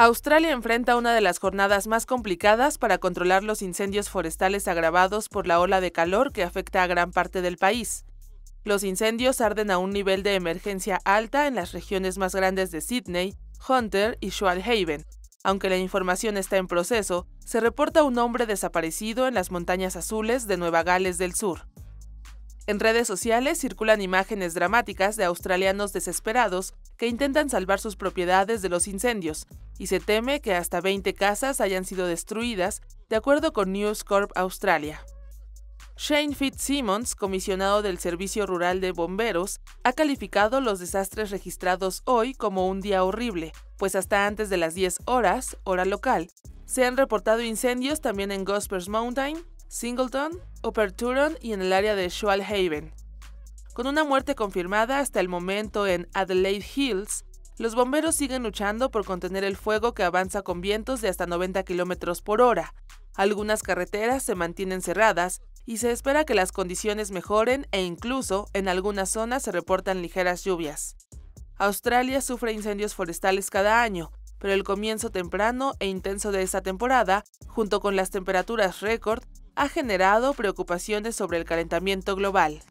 Australia enfrenta una de las jornadas más complicadas para controlar los incendios forestales agravados por la ola de calor que afecta a gran parte del país. Los incendios arden a un nivel de emergencia alta en las regiones más grandes de Sydney, Hunter y Shoalhaven. Aunque la información está en proceso, se reporta un hombre desaparecido en las montañas azules de Nueva Gales del Sur. En redes sociales circulan imágenes dramáticas de australianos desesperados que intentan salvar sus propiedades de los incendios, y se teme que hasta 20 casas hayan sido destruidas, de acuerdo con News Corp Australia. Shane Fitzsimmons, comisionado del Servicio Rural de Bomberos, ha calificado los desastres registrados hoy como un día horrible, pues hasta antes de las 10 horas, hora local, se han reportado incendios también en Gospers Mountain, Singleton, Upper Turon y en el área de Shoalhaven. Con una muerte confirmada hasta el momento en Adelaide Hills, los bomberos siguen luchando por contener el fuego que avanza con vientos de hasta 90 km por hora. Algunas carreteras se mantienen cerradas y se espera que las condiciones mejoren e incluso en algunas zonas se reportan ligeras lluvias. Australia sufre incendios forestales cada año, pero el comienzo temprano e intenso de esta temporada, junto con las temperaturas récord, ha generado preocupaciones sobre el calentamiento global.